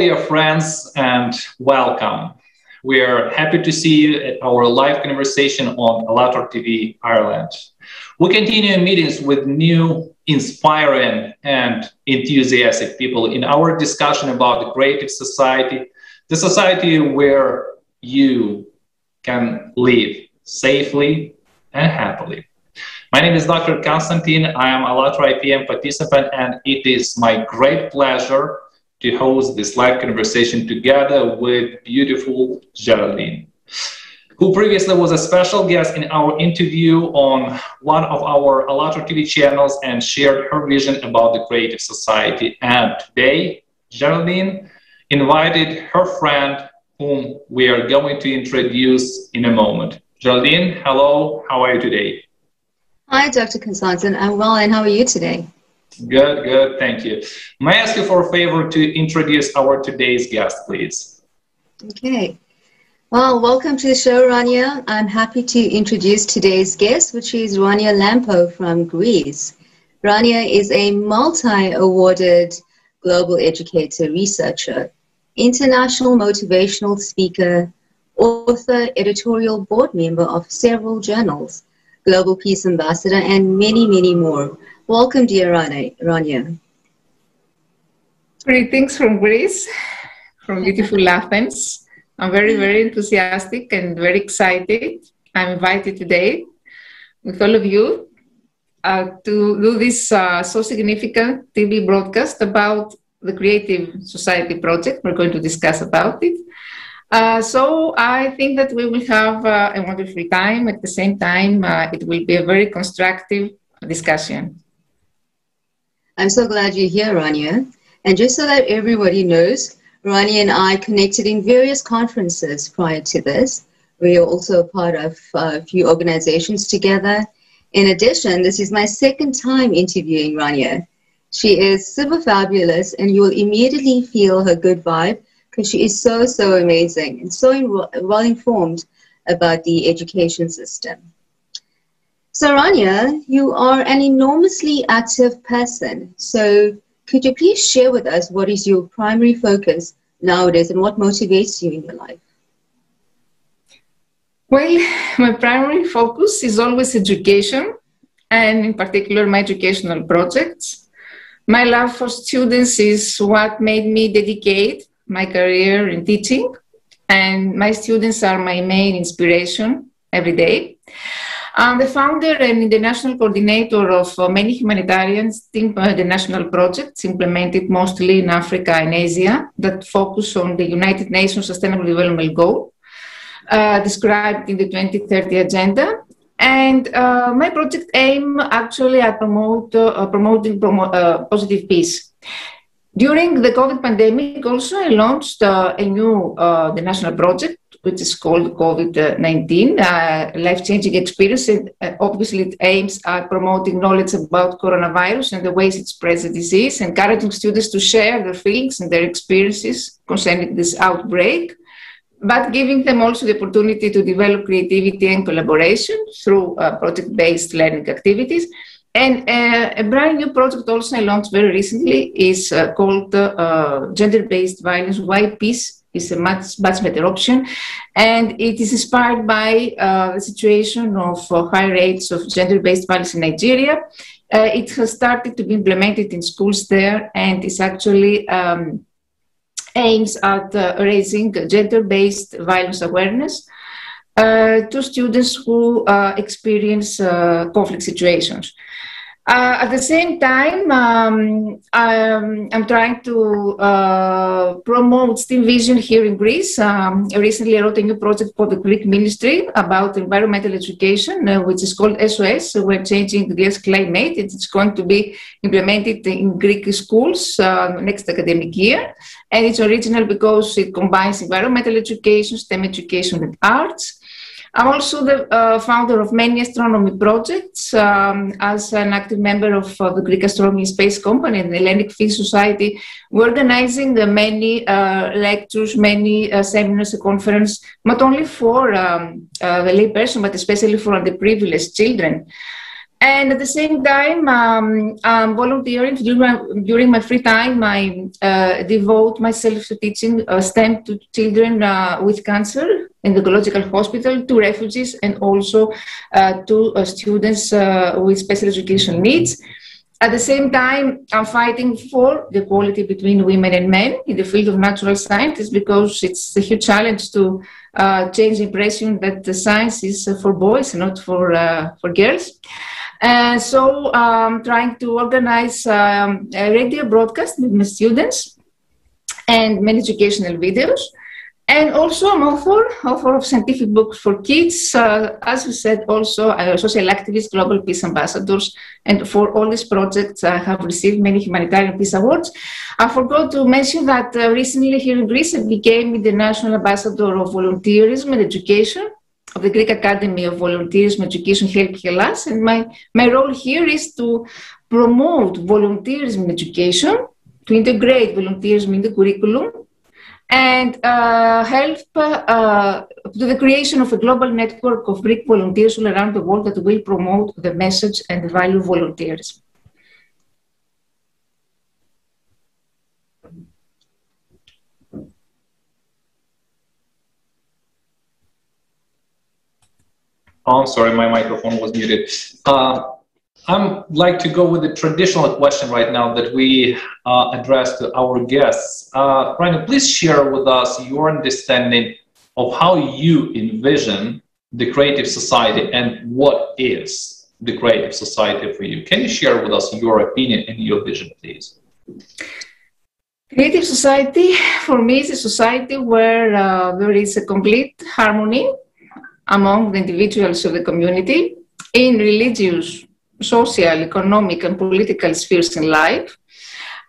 dear friends, and welcome. We are happy to see you at our live conversation on ALLATRA TV Ireland. We continue meetings with new, inspiring, and enthusiastic people in our discussion about the creative society, the society where you can live safely and happily. My name is Dr. Konstantin. I am a ALLATRA IPM participant, and it is my great pleasure to host this live conversation together with beautiful Geraldine, who previously was a special guest in our interview on one of our ALLATRA TV channels and shared her vision about the creative society. And today, Geraldine invited her friend, whom we are going to introduce in a moment. Geraldine, hello, how are you today? Hi, Dr. Konstantin. I'm well, and how are you today? Good, good. Thank you. May I ask you for a favor to introduce our today's guest, please? Okay. Well, welcome to the show, Rania. I'm happy to introduce today's guest, which is Rania Lampou from Greece. Rania is a multi awarded global educator, researcher, international motivational speaker, author, editorial board member of several journals Global Peace Ambassador, and many, many more. Welcome, dear Rania. Greetings from Greece, from beautiful Athens. I'm very, very enthusiastic and very excited. I'm invited today with all of you uh, to do this uh, so significant TV broadcast about the Creative Society project. We're going to discuss about it. Uh, so I think that we will have uh, a wonderful time. At the same time, uh, it will be a very constructive discussion. I'm so glad you're here, Rania. And just so that everybody knows, Rania and I connected in various conferences prior to this. We are also a part of a few organizations together. In addition, this is my second time interviewing Rania. She is super fabulous, and you will immediately feel her good vibe because she is so, so amazing and so well informed about the education system. So, Rania, you are an enormously active person. So, could you please share with us what is your primary focus nowadays and what motivates you in your life? Well, my primary focus is always education, and in particular, my educational projects. My love for students is what made me dedicate my career in teaching, and my students are my main inspiration every day. I'm the founder and international coordinator of uh, many humanitarian international projects implemented mostly in Africa and Asia that focus on the United Nations Sustainable Development Goal uh, described in the 2030 Agenda. And uh, my project aim actually at promote, uh, promoting promo- uh, positive peace. During the COVID pandemic, also I launched uh, a new uh, the national project, which is called COVID-19 uh, Life-Changing Experience. And uh, obviously, it aims at promoting knowledge about coronavirus and the ways it spreads the disease, encouraging students to share their feelings and their experiences concerning this outbreak, but giving them also the opportunity to develop creativity and collaboration through uh, project-based learning activities and uh, a brand new project also I launched very recently is uh, called uh, Gender Based Violence Why Peace is a much, much better option. And it is inspired by uh, the situation of uh, high rates of gender based violence in Nigeria. Uh, it has started to be implemented in schools there and is actually um, aims at raising gender based violence awareness. to students who experience conflict situations. Uh, at the same time, um, I'm, I'm, trying to uh, promote STEAM Vision here in Greece. Um, I recently wrote a new project for the Greek Ministry about environmental education, uh, which is called SOS. So we're changing the climate. It's going to be implemented in Greek schools uh, next academic year. And it's original because it combines environmental education, STEM education, and arts. I'm also the uh, founder of many astronomy projects. Um, as an active member of uh, the Greek Astronomy Space Company and the Hellenic Physics Society, we're organizing uh, many lectures, many uh, seminars, and conferences, not only for um, uh, the layperson, but especially for underprivileged children. And at the same time, um, I'm volunteering during my, during my free time. I uh, devote myself to teaching uh, STEM to children uh, with cancer in the ecological Hospital, to refugees, and also uh, to uh, students uh, with special education needs. At the same time, I'm fighting for the equality between women and men in the field of natural sciences because it's a huge challenge to change the impression that the science is for boys and not for, for girls. And so I'm um, trying to organize um, a radio broadcast with my students and many educational videos. And also I'm author, author of scientific books for kids, uh, as we said, also uh, social activist, global peace ambassadors. And for all these projects, I have received many humanitarian peace awards. I forgot to mention that uh, recently here in Greece, I became the national ambassador of volunteerism and education of the Greek Academy of Volunteerism Education Help Hellas. And my, my role here is to promote volunteerism in education, to integrate volunteerism in the curriculum, and uh, help uh, to the creation of a global network of Greek volunteers all around the world that will promote the message and the value of volunteerism. Oh, sorry, my microphone was muted. Uh, I'd like to go with the traditional question right now that we uh, address to our guests. Uh, please share with us your understanding of how you envision the creative society and what is the creative society for you. Can you share with us your opinion and your vision, please? Creative society for me is a society where uh, there is a complete harmony among the individuals of the community in religious, social, economic, and political spheres in life.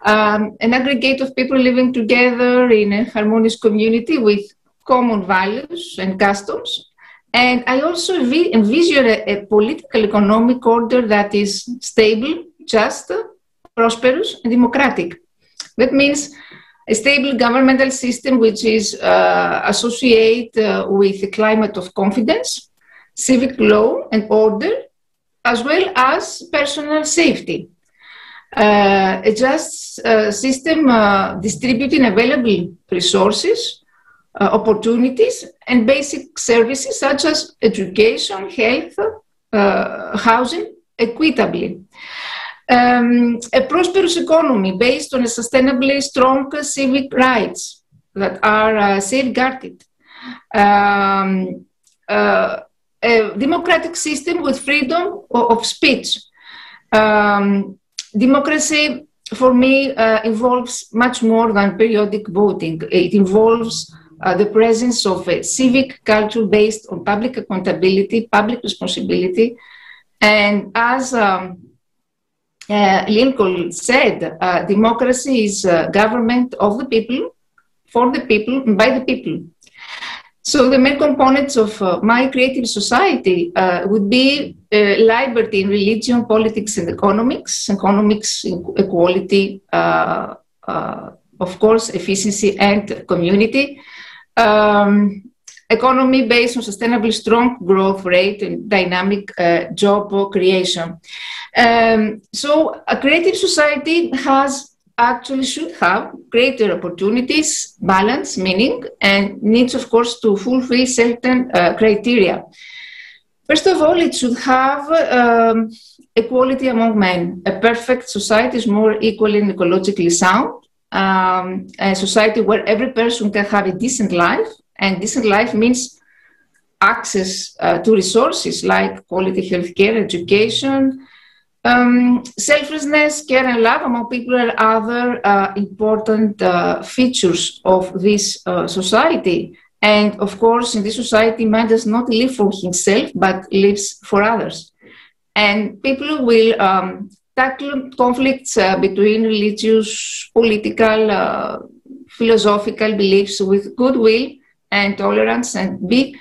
Um, an aggregate of people living together in a harmonious community with common values and customs. And I also envision a, a political economic order that is stable, just, prosperous, and democratic. That means a stable governmental system which is uh, associated uh, with a climate of confidence, civic law and order, as well as personal safety. Uh, a just uh, system uh, distributing available resources, uh, opportunities, and basic services such as education, health, housing equitably um, a prosperous economy based on a sustainably strong civic rights that are uh, safeguarded. Um, uh, a democratic system with freedom of speech. Um, democracy, for me, uh, involves much more than periodic voting. It involves uh, the presence of a civic culture based on public accountability, public responsibility, and as um, Lincoln said, uh, democracy is uh, government of the people, for the people, by the people. So the main components of uh, my creative society uh, would be uh, liberty in religion, politics, and economics. Economics, equality, of course, efficiency and community. Um, economy based on sustainably strong growth rate and dynamic job creation. Um, so a creative society has actually should have greater opportunities, balance, meaning, and needs, of course, to fulfill certain uh, criteria. First of all, it should have um, equality among men. A perfect society is more equal and ecologically sound. Um, a society where every person can have a decent life, and decent life means access uh, to resources like quality healthcare, education, um, selflessness, care, and love among people are other uh, important uh, features of this uh, society. And of course, in this society, man does not live for himself, but lives for others. And people will um, tackle conflicts uh, between religious, political, uh, philosophical beliefs with goodwill and tolerance and be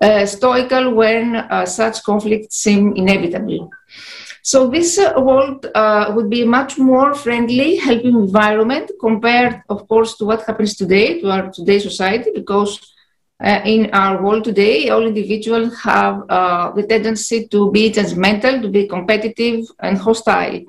uh, stoical when such conflicts seem inevitable. So this uh, world uh, would be much more friendly, helping environment compared, of course, to what happens today, to our today's society, because uh, in our world today, all individuals have uh, the tendency to be judgmental, to be competitive and hostile.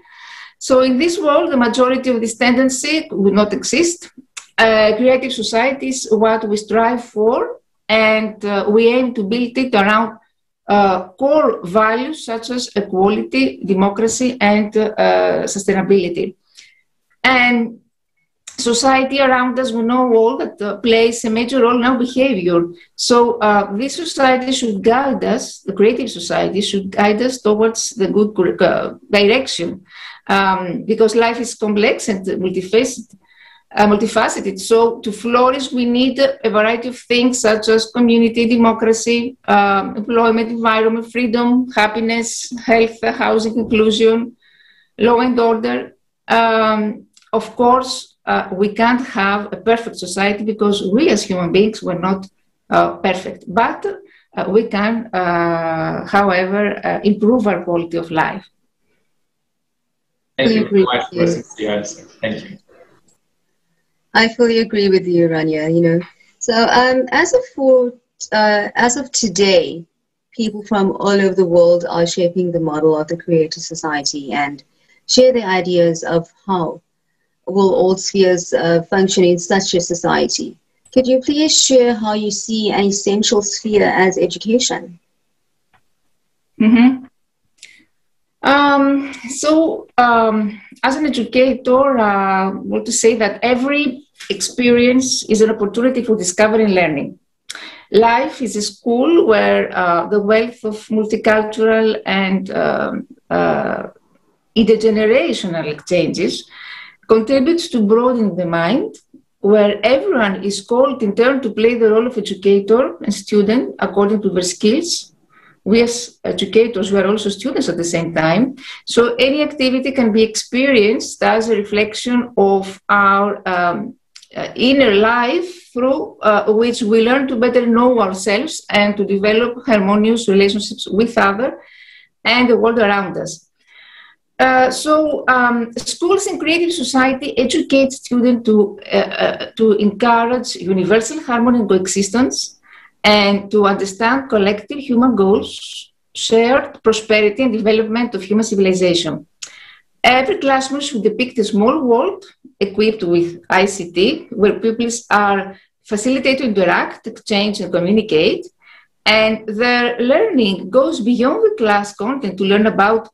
So in this world, the majority of this tendency would not exist. Uh, creative society is what we strive for, and uh, we aim to build it around uh, core values such as equality, democracy, and uh, sustainability. And society around us, we know all that uh, plays a major role in our behavior. So this society should guide us, the creative society should guide us towards the good direction um, because life is complex and multifaceted. Uh, multifaceted. So to flourish, we need a variety of things such as community, democracy, um, employment, environment, freedom, happiness, health, housing, inclusion, law and order. Um, of course, uh, we can't have a perfect society because we as human beings were not uh, perfect. But uh, we can, uh, however, uh, improve our quality of life. Thank you very much for the answer. Thank you. I fully agree with you, Rania. You know, so um, as of for uh, as of today, people from all over the world are shaping the model of the creative society and share their ideas of how will all spheres uh, function in such a society. Could you please share how you see an essential sphere as education? Mm-hmm. Um, so, um, as an educator, uh, I want to say that every experience is an opportunity for discovery and learning. Life is a school where uh, the wealth of multicultural and um, uh, intergenerational exchanges contributes to broadening the mind, where everyone is called in turn to play the role of educator and student according to their skills. We as educators, we are also students at the same time. So any activity can be experienced as a reflection of our um, uh, inner life through uh, which we learn to better know ourselves and to develop harmonious relationships with others and the world around us. Uh, so um, schools and creative society educate students to, uh, uh, to encourage universal harmony and coexistence and to understand collective human goals, shared prosperity and development of human civilization. Every classroom should depict a small world equipped with ICT where pupils are facilitated to interact, exchange, and communicate. And their learning goes beyond the class content to learn about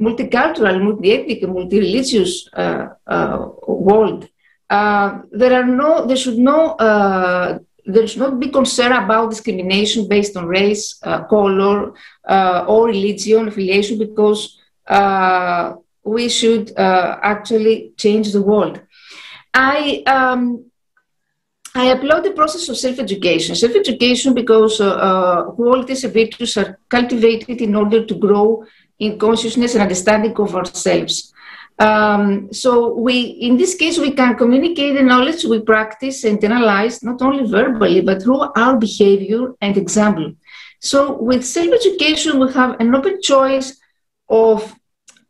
multicultural, multi-ethnic, multi-religious uh, uh, world, uh, there are no, there should no, uh, there should not be concern about discrimination based on race, uh, color, uh, or religion affiliation, because we should actually change the world. I um, I applaud the process of self-education. Self-education because uh, qualities and virtues are cultivated in order to grow in consciousness and understanding of ourselves. Um, so we, in this case, we can communicate the knowledge we practice and analyze not only verbally but through our behavior and example. So with self-education, we have an open choice of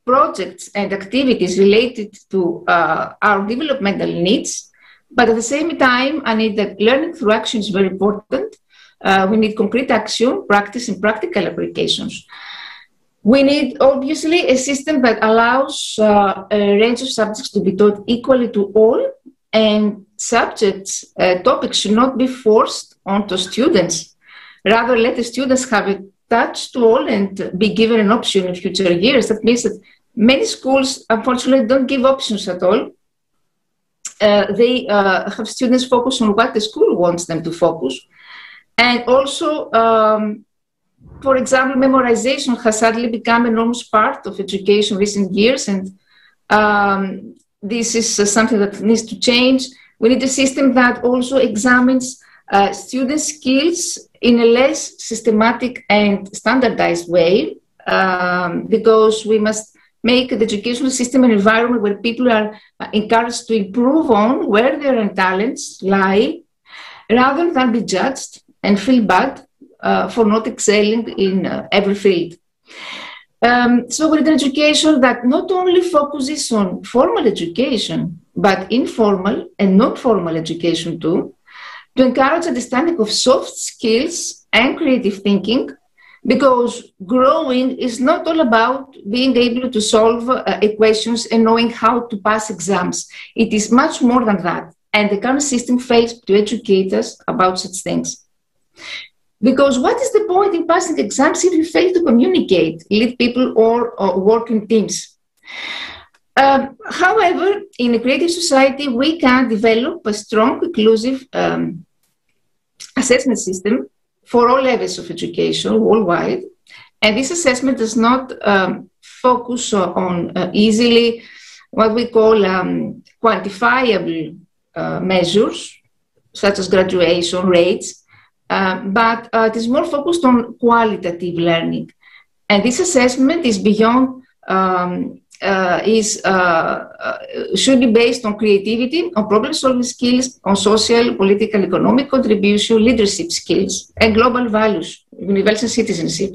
projects and activities related to uh, our developmental needs. But at the same time, I need that learning through action is very important. Uh, we need concrete action, practice, and practical applications. We need obviously a system that allows uh, a range of subjects to be taught equally to all, and subjects, uh, topics should not be forced onto students. Rather, let the students have a touch to all and be given an option in future years. That means that many schools, unfortunately, don't give options at all. Uh, they uh, have students focus on what the school wants them to focus. And also, um, for example, memorization has sadly become an enormous part of education recent years, and um, this is uh, something that needs to change. We need a system that also examines uh, student skills in a less systematic and standardized way, um, because we must make the educational system an environment where people are encouraged to improve on where their talents lie, rather than be judged and feel bad uh, for not excelling in uh, every field. Um, so need an education that not only focuses on formal education, but informal and non-formal education too. to encourage understanding of soft skills and creative thinking, because growing is not all about being able to solve uh, equations and knowing how to pass exams. It is much more than that. And the current system fails to educate us about such things. Because what is the point in passing exams if you fail to communicate, lead people, or, or work in teams? Um, however, in a creative society, we can develop a strong, inclusive um, assessment system for all levels of education worldwide. And this assessment does not um, focus on uh, easily what we call um, quantifiable uh, measures, such as graduation rates, but uh, it is more focused on qualitative learning. And this assessment is beyond um, uh, is uh, uh, should be based on creativity, on problem-solving skills, on social, political, economic contribution, leadership skills, and global values, universal citizenship.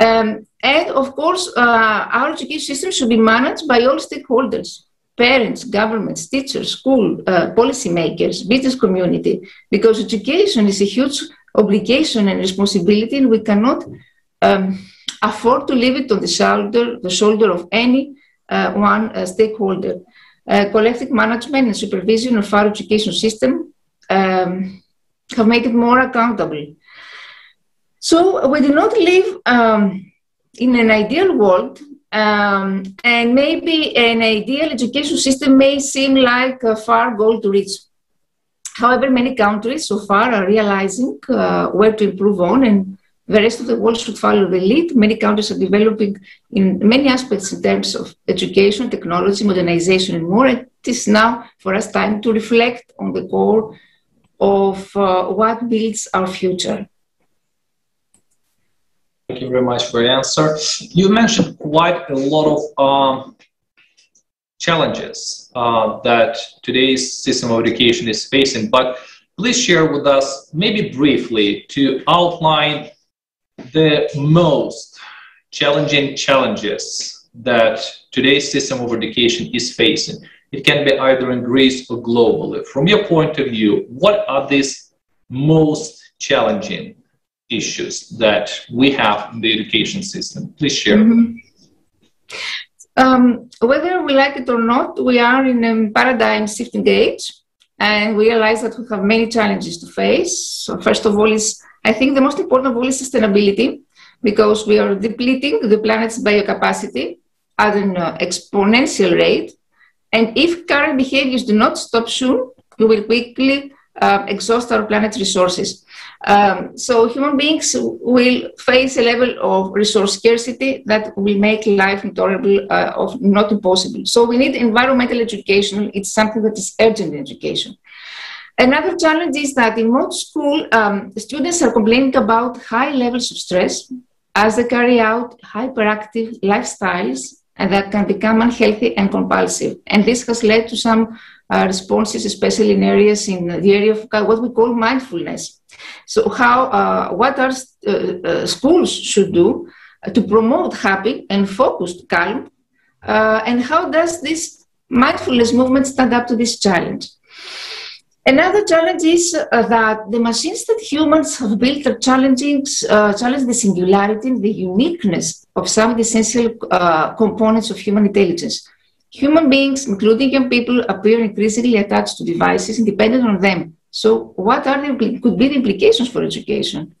Um, and of course, uh, our education system should be managed by all stakeholders parents, governments, teachers, school, uh, policymakers, business community, because education is a huge obligation and responsibility, and we cannot um, afford to leave it on the shoulder, the shoulder of any uh, one uh, stakeholder. Uh, collective management and supervision of our education system um, have made it more accountable. So we do not live um, in an ideal world, um, and maybe an ideal education system may seem like a far goal to reach. However, many countries so far are realizing uh, where to improve on and the rest of the world should follow the lead. Many countries are developing in many aspects in terms of education, technology, modernization, and more. It is now for us time to reflect on the core of uh, what builds our future. Thank you very much for your answer. You mentioned quite a lot of um, challenges uh, that today's system of education is facing, but please share with us, maybe briefly, to outline the most challenging challenges that today's system of education is facing. It can be either in Greece or globally. From your point of view, what are these most challenging issues that we have in the education system? Please share. Mm-hmm. Um, whether we like it or not, we are in a paradigm shifting age, and we realize that we have many challenges to face. So, first of all, is I think the most important of all is sustainability because we are depleting the planet's biocapacity at an uh, exponential rate. And if current behaviors do not stop soon, we will quickly uh, exhaust our planet's resources. Um, so human beings will face a level of resource scarcity that will make life intolerable, uh, of not impossible. So we need environmental education. It's something that is urgent in education. Another challenge is that in most school, um, students are complaining about high levels of stress as they carry out hyperactive lifestyles and that can become unhealthy and compulsive. And this has led to some responses, especially in areas in the area of what we call mindfulness. So, how uh, what our uh, uh, schools should do to promote happy and focused calm, uh, and how does this mindfulness movement stand up to this challenge? Another challenge is uh, that the machines that humans have built are challenging, uh, challenge the singularity and the uniqueness of some of the essential uh, components of human intelligence. Human beings, including young people, appear increasingly attached to devices and dependent on them. So, what are the could be the implications for education?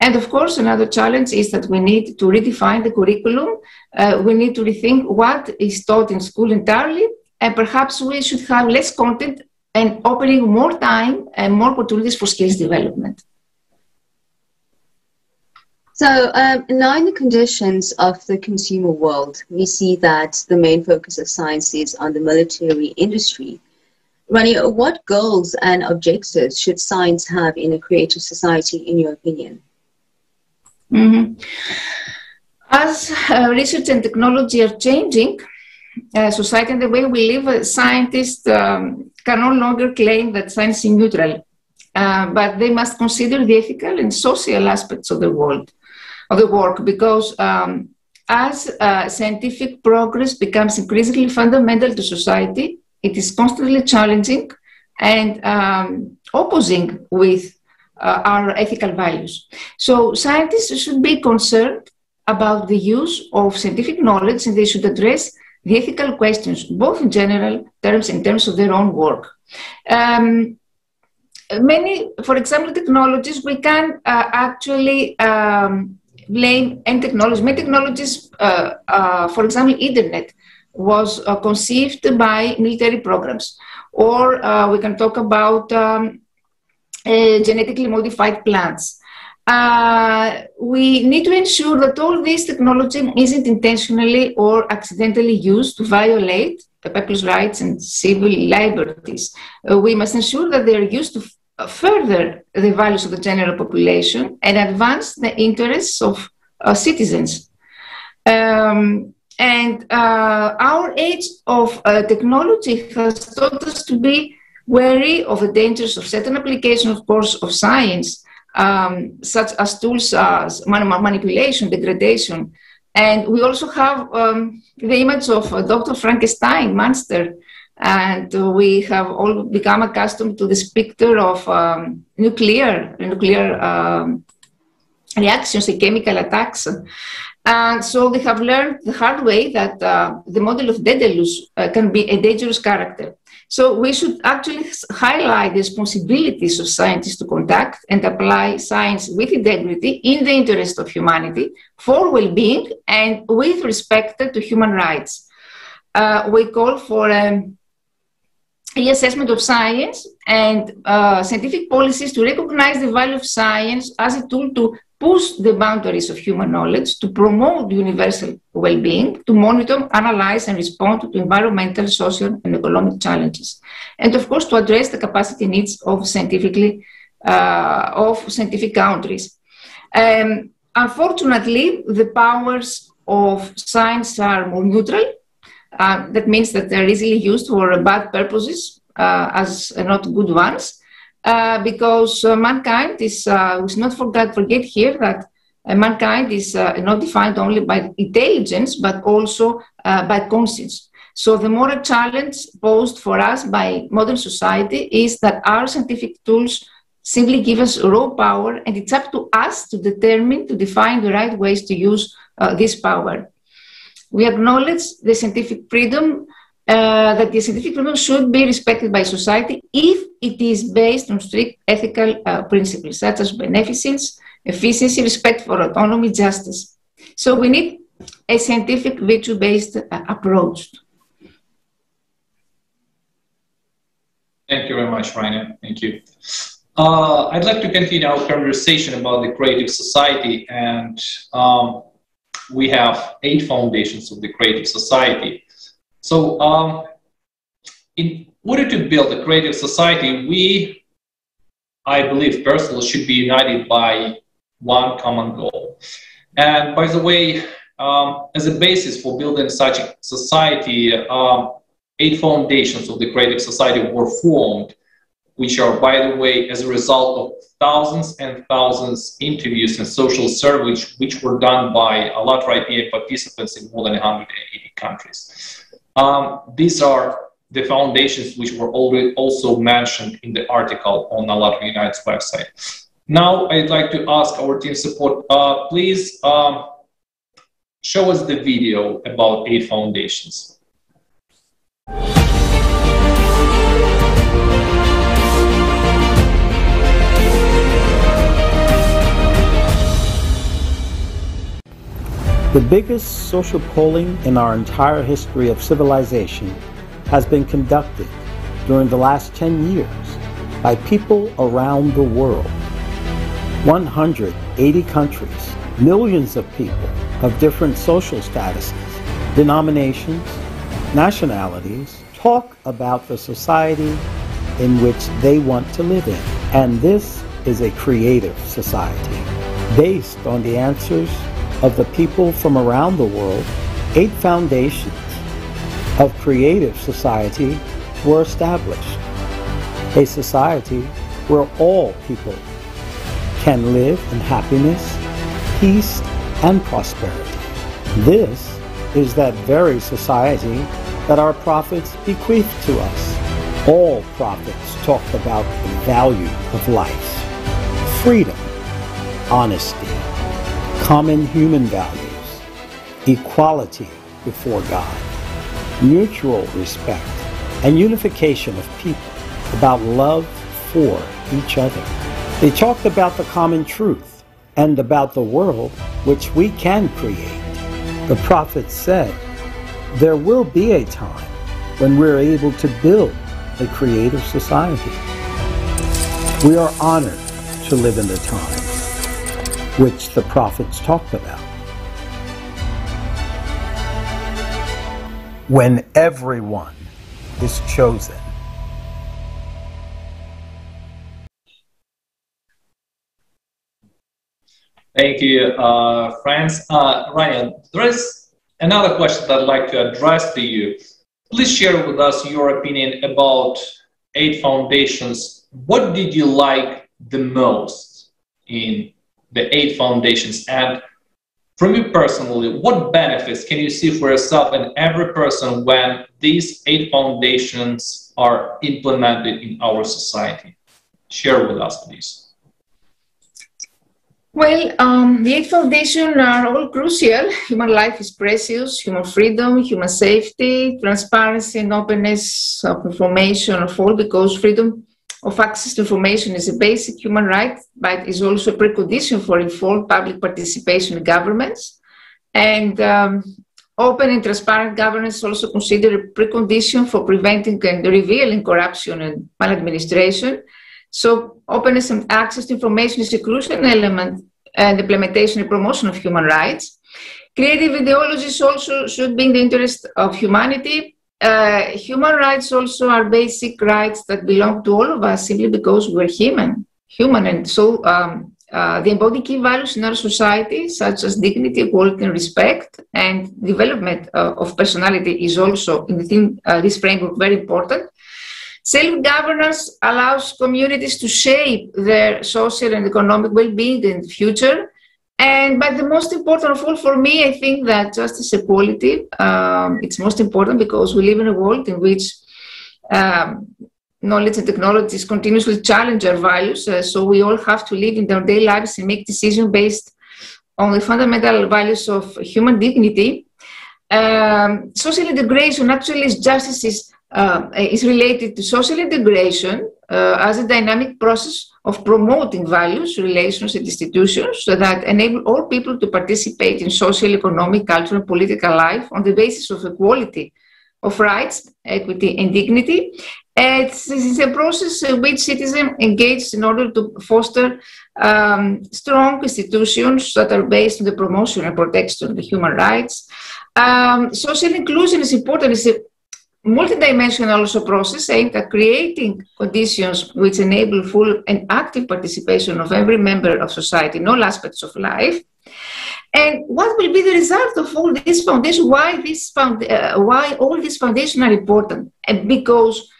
And of course, another challenge is that we need to redefine the curriculum. Uh, we need to rethink what is taught in school entirely, and perhaps we should have less content and opening more time and more opportunities for skills development. So um, now in the conditions of the consumer world, we see that the main focus of science is on the military industry. Rania, what goals and objectives should science have in a creative society, in your opinion? Mm-hmm. As uh, research and technology are changing, uh, society and the way we live, uh, scientists um, can no longer claim that science is neutral, uh, but they must consider the ethical and social aspects of the world, of the work, because um, as uh, scientific progress becomes increasingly fundamental to society, it is constantly challenging and um, opposing with uh, our ethical values. So scientists should be concerned about the use of scientific knowledge and they should address the ethical questions, both in general terms and in terms of their own work. Um, many, for example, technologies, we can uh, actually um, blame any technology. Many technologies, uh, uh, for example, internet was uh, conceived by military programs. Or uh, we can talk about um, genetically modified plants. Uh, we need to ensure that all this technology isn't intentionally or accidentally used to violate the people's rights and civil liberties. Uh, we must ensure that they are used to further the values of the general population and advance the interests of uh, citizens. Um, and uh, our age of uh, technology has taught us to be wary of the dangers of certain applications, of course, of science, um, such as tools as manipulation, degradation. And we also have um, the image of uh, Dr. Frankenstein monster. And we have all become accustomed to this picture of um, nuclear, nuclear um, reactions and chemical attacks. And so they have learned the hard way that uh, the model of Daedalus uh, can be a dangerous character. So we should actually highlight the responsibilities of scientists to conduct and apply science with integrity in the interest of humanity for well-being and with respect to human rights. Uh, we call for um, assessment of science and uh, scientific policies to recognize the value of science as a tool to push the boundaries of human knowledge, to promote universal well-being, to monitor, analyze, and respond to environmental, social, and economic challenges, and of course to address the capacity needs of scientifically uh, of scientific countries. Um, unfortunately, the powers of science are more neutral. Uh, that means that they're easily used for bad purposes uh, as not good ones. Uh, because uh, mankind is, uh, we should not forget, forget here that uh, mankind is uh, not defined only by intelligence, but also by conscience. So the moral challenge posed for us by modern society is that our scientific tools simply give us raw power, and it's up to us to determine, to define the right ways to use this power. We acknowledge the scientific freedom uh, that the scientific freedom should be respected by society if it is based on strict ethical uh, principles such as beneficence, efficiency, respect for autonomy, justice. So we need a scientific virtue-based uh, approach. Thank you very much, Rania. Thank you. Uh, I'd like to continue our conversation about the creative society, and um, we have eight foundations of the creative society. So, um, in order to build a creative society, we, I believe personally, should be united by one common goal. And by the way, um, as a basis for building such a society, um, eight foundations of the creative society were formed, which are, by the way, as a result of thousands and thousands interviews and social surveys, which were done by ALLATRA IPM participants in more than 180 countries. Um, these are the foundations which were already also mentioned in the article on ALLATRA Unites website. Now I'd like to ask our team support, uh, please um, show us the video about eight foundations. The biggest social polling in our entire history of civilization has been conducted during the last 10 years by people around the world. 180 countries, millions of people of different social statuses, denominations, nationalities talk about the society in which they want to live in. And this is a creative society based on the answers of the people from around the world, eight foundations of creative society were established. A society where all people can live in happiness, peace, and prosperity. This is that very society that our prophets bequeathed to us All prophets talked about the value of life, freedom, honesty, common human values, equality before God, mutual respect, and unification of people, about love for each other. They talked about the common truth and about the world which we can create. The prophet said, There will be a time when we're able to build a creative society. We are honored to live in the time which the prophets talked about. When everyone is chosen. Thank you, uh, friends. Uh, Rania, there is another question that I'd like to address to you. Please share with us your opinion about eight foundations. What did you like the most in the eight foundations? And from you personally, what benefits can you see for yourself and every person when these eight foundations are implemented in our society? Share with us, please. Well, um, the eight foundations are all crucial. Human life is precious, human freedom, human safety, transparency and openness of information of all, because freedom of access to information is a basic human right, but is also a precondition for informed public participation in governments. And um, open and transparent governance also considered a precondition for preventing and revealing corruption and maladministration. So openness and access to information is a crucial element and implementation and promotion of human rights. Creative ideologies also should be in the interest of humanity. Uh, human rights also are basic rights that belong to all of us simply because we're human. Human, and so um, uh, they embody key values in our society, such as dignity, equality, and respect. And development uh, of personality is also within uh, this framework very important. Self-governance allows communities to shape their social and economic well-being in the future. And but the most important of all for me, I think that justice equality, um, it's most important because we live in a world in which um, knowledge and technologies continuously challenge our values. Uh, so we all have to live in our daily lives and make decisions based on the fundamental values of human dignity. Um, social integration actually is justice is uh, is related to social integration uh, as a dynamic process of promoting values, relations, and institutions that enable all people to participate in social, economic, cultural, and political life on the basis of equality of rights, equity, and dignity. It's, it's a process in which citizens engage in order to foster um, strong institutions that are based on the promotion and protection of the human rights. Um, social inclusion is important. It's a multidimensional also process aimed at creating conditions which enable full and active participation of every member of society in all aspects of life. And what will be the result of all these foundations? Why this found, uh, Why all these foundations are important? And because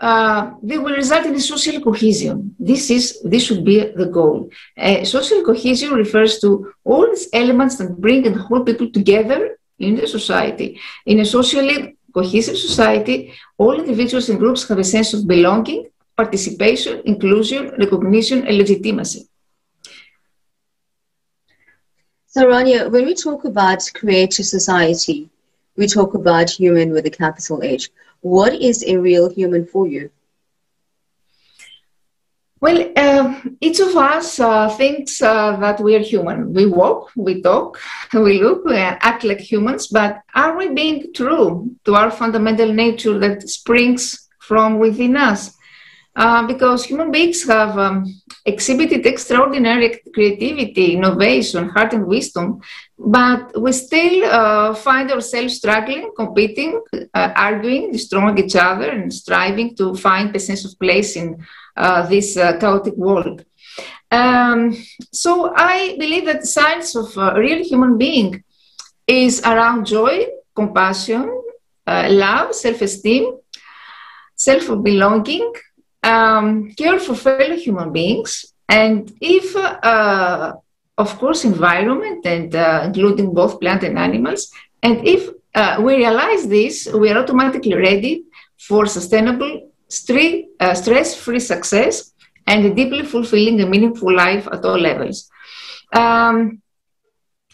uh, they will result in a social cohesion. This is this should be the goal. Uh, social cohesion refers to all these elements that bring and hold people together in the society in a socially cohesive society, all individuals and groups have a sense of belonging, participation, inclusion, recognition, and legitimacy. So, Rania, when we talk about creative society, we talk about human with a capital H. What is a real human for you? Well, uh, each of us uh, thinks uh, that we are human. We walk, we talk, we look, we act like humans, but are we being true to our fundamental nature that springs from within us? Uh, because human beings have um, exhibited extraordinary creativity, innovation, heart, and wisdom, but we still uh, find ourselves struggling, competing, uh, arguing, destroying each other, and striving to find a sense of place in uh, this uh, chaotic world. Um, so I believe that the science of a real human being is around joy, compassion, love, self-esteem, self-belonging, um, care for fellow human beings, and if, uh, of course, environment and uh, including both plant and animals, and if uh, we realize this, we are automatically ready for sustainable uh, stress-free success and a deeply fulfilling and meaningful life at all levels. Um,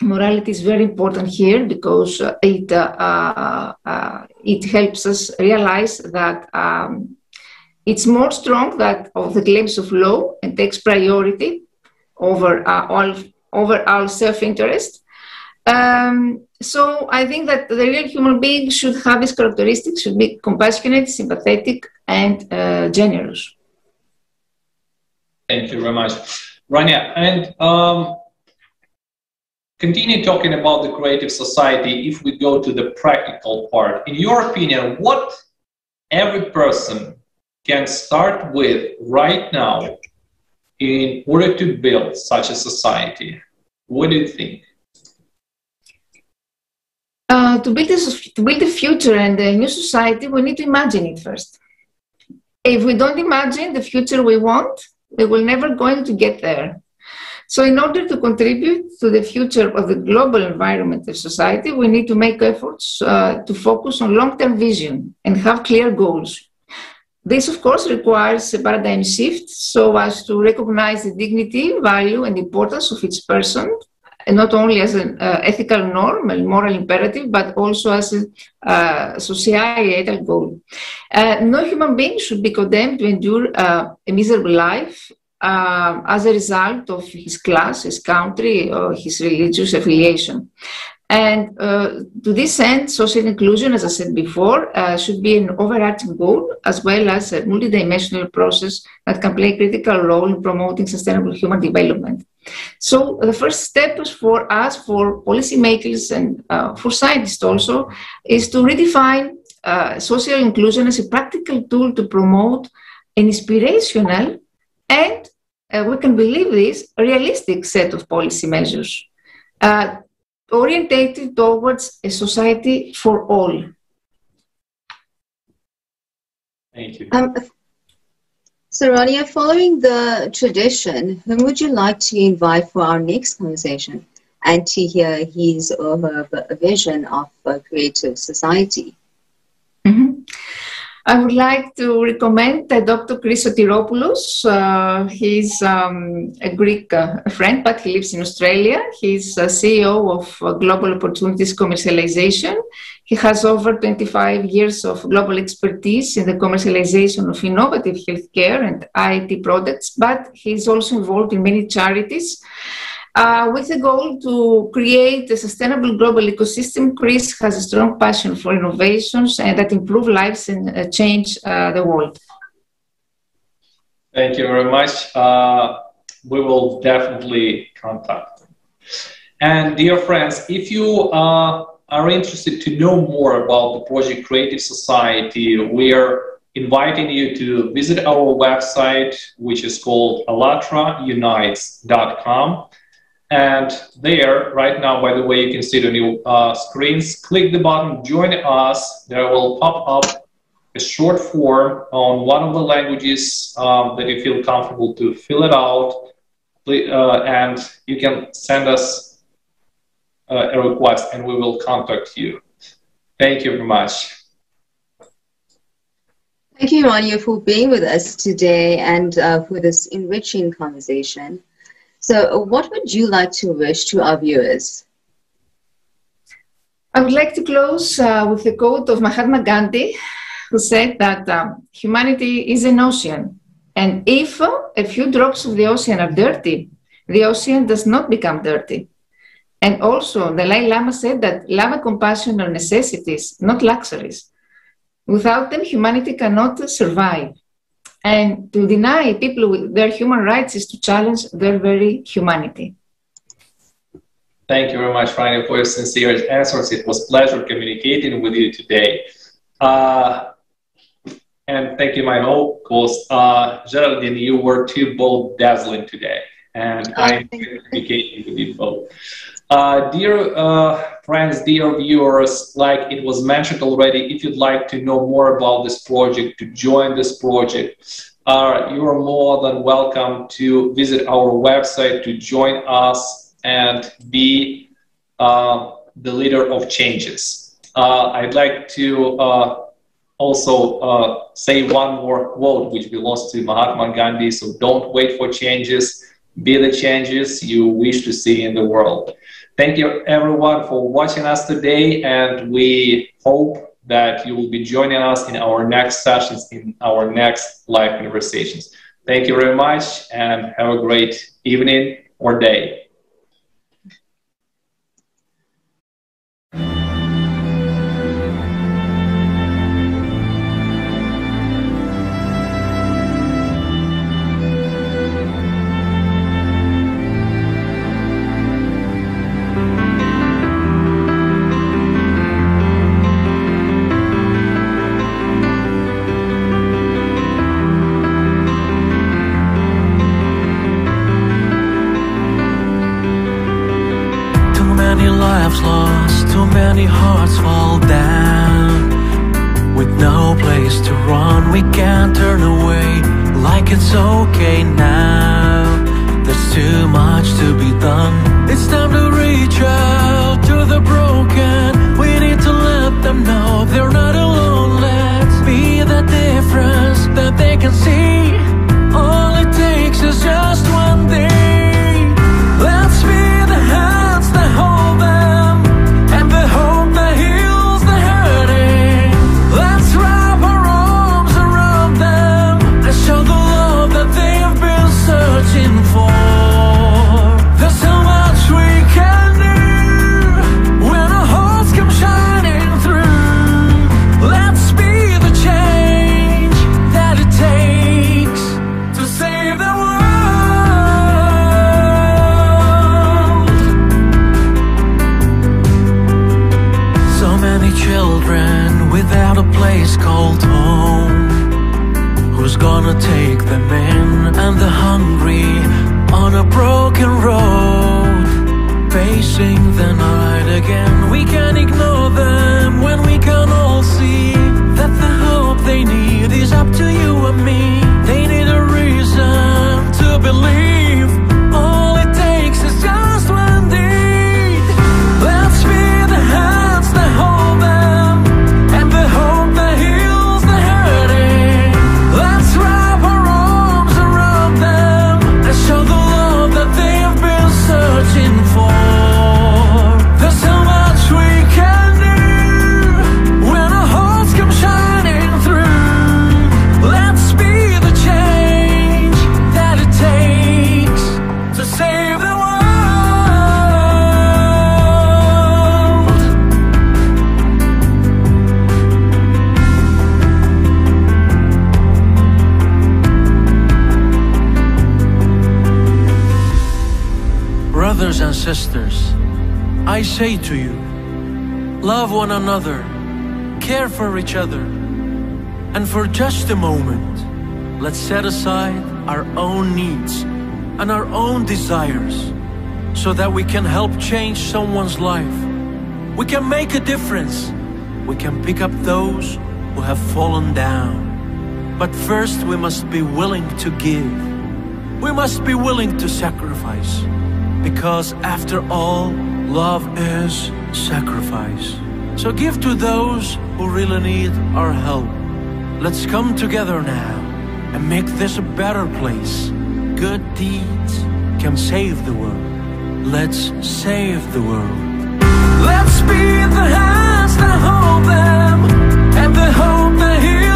morality is very important here because it uh, uh, it helps us realize that um, it's more strong that of the claims of law and takes priority over uh, all over our self-interest. Um, so I think that the real human being should have these characteristics: should be compassionate, sympathetic, and uh, generous. Thank you very much, Rania. And um, continue talking about the creative society if we go to the practical part. In your opinion, what every person can start with right now in order to build such a society? What do you think? Uh, to, build to build a future and a new society, we need to imagine it first. If we don't imagine the future we want, we will never going to get there. So, in order to contribute to the future of the global environment of society, we need to make efforts uh, to focus on long term vision and have clear goals. This, of course, requires a paradigm shift so as to recognize the dignity, value, and importance of each person, and not only as an uh, ethical norm and moral imperative, but also as a uh, societal goal. Uh, no human being should be condemned to endure uh, a miserable life uh, as a result of his class, his country, or his religious affiliation. And uh, to this end, social inclusion, as I said before, uh, should be an overarching goal as well as a multidimensional process that can play a critical role in promoting sustainable human development. So the first step for us, for policymakers and uh, for scientists also, is to redefine uh, social inclusion as a practical tool to promote an inspirational and, uh, we can believe this, realistic set of policy measures uh, orientated towards a society for all. Thank you. Um, so, Rania, following the tradition, whom would you like to invite for our next conversation and to hear his or her vision of a creative society? I would like to recommend uh, Dr. Chris Sotiropoulos. Uh, he's um, a Greek uh, friend, but he lives in Australia. He's CEO of uh, Global Opportunities Commercialization. He has over 25 years of global expertise in the commercialization of innovative healthcare and IT products, but he's also involved in many charities uh, with the goal to create a sustainable global ecosystem, Chris has a strong passion for innovations and that improve lives and uh, change uh, the world. Thank you very much. Uh, we will definitely contact them. And dear friends, if you uh, are interested to know more about the Project Creative Society, we are inviting you to visit our website, which is called allatraunites.com and there, right now, by the way, you can see the new uh, screens. Click the button, join us. There will pop up a short form on one of the languages um, that you feel comfortable to fill it out. Uh, and you can send us uh, a request and we will contact you. Thank you very much. Thank you, Rania, for being with us today and uh, for this enriching conversation. So, what would you like to wish to our viewers? I would like to close uh, with a quote of Mahatma Gandhi, who said that um, humanity is an ocean, and if a few drops of the ocean are dirty, the ocean does not become dirty. And also, the Dalai Lama said that love and compassion are necessities, not luxuries. Without them, humanity cannot survive. And to deny people their human rights is to challenge their very humanity. Thank you very much, Rania, for your sincere answers. It was pleasure communicating with you today. Uh, and thank you, my host, uh, Geraldine. You were too bold, dazzling today, and oh, I enjoyed communicating with you both. Uh, dear uh, friends, dear viewers, like it was mentioned already, if you'd like to know more about this project, to join this project, uh, you are more than welcome to visit our website to join us and be uh, the leader of changes. Uh, I'd like to uh, also say one more quote which belongs to Mahatma Gandhi. So don't wait for changes, be the changes you wish to see in the world. Thank you everyone for watching us today, and we hope that you will be joining us in our next sessions, in our next live conversations. Thank you very much, and have a great evening or day. Say to you, love one another, care for each other, and for just a moment, let's set aside our own needs and our own desires so that we can help change someone's life. We can make a difference. We can pick up those who have fallen down. But first, we must be willing to give. We must be willing to sacrifice. Because after all, Love is sacrifice. So give to those who really need our help. Let's come together now and make this a better place. Good deeds can save the world. Let's save the world. Let's be the hands that hold them and the hope that heals.